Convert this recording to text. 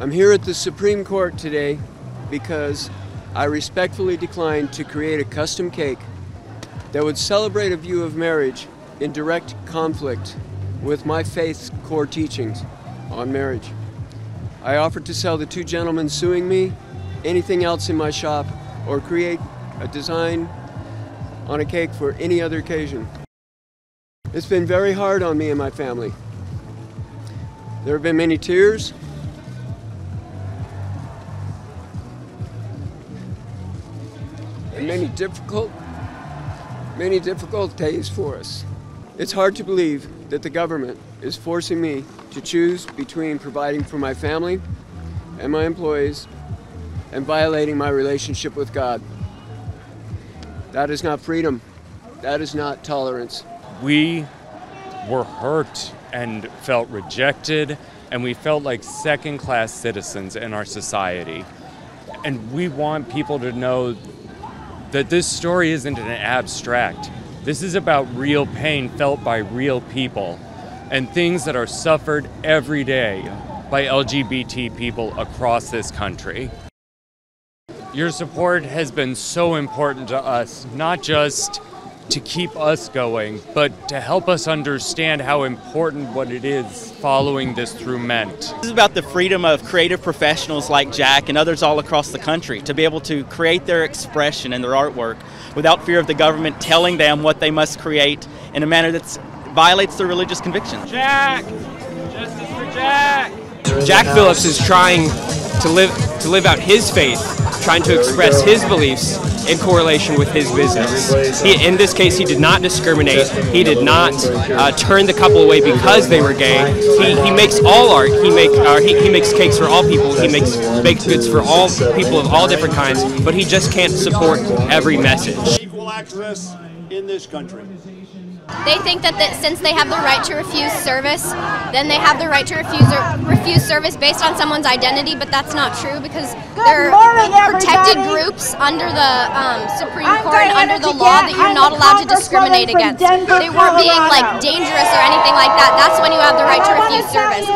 I'm here at the Supreme Court today because I respectfully declined to create a custom cake that would celebrate a view of marriage in direct conflict with my faith's core teachings on marriage. I offered to sell the two gentlemen suing me anything else in my shop or create a design on a cake for any other occasion. It's been very hard on me and my family. There have been many tears, and many difficult, many difficult days for us. It's hard to believe that the government is forcing me to choose between providing for my family and my employees and violating my relationship with God. That is not freedom. That is not tolerance. We were hurt and felt rejected, and we felt like second class citizens in our society. And we want people to know that this story isn't an abstract. This is about real pain felt by real people and things that are suffered every day by LGBT people across this country. Your support has been so important to us, not just to keep us going, but to help us understand how important what it is following this through meant. This is about the freedom of creative professionals like Jack and others all across the country to be able to create their expression and their artwork without fear of the government telling them what they must create in a manner that violates their religious convictions. Jack! Justice for Jack! Jack Phillips is trying to live to live out his faith, trying to express his beliefs in correlation with his business. He, in this case, he did not discriminate. He did not uh, turn the couple away because they were gay. He, he makes all art. He make uh, he, he makes cakes for all people. He makes baked goods for all people of all different kinds. But he just can't support every message. Equal access in this country. They think that, that since they have the right to refuse service, then they have the right to refuse refuse service based on someone's identity, but that's not true because there are protected groups under the um, Supreme I'm Court and under the law that you're not allowed to discriminate against. They weren't being like dangerous or anything like that. That's when you have the right to refuse service.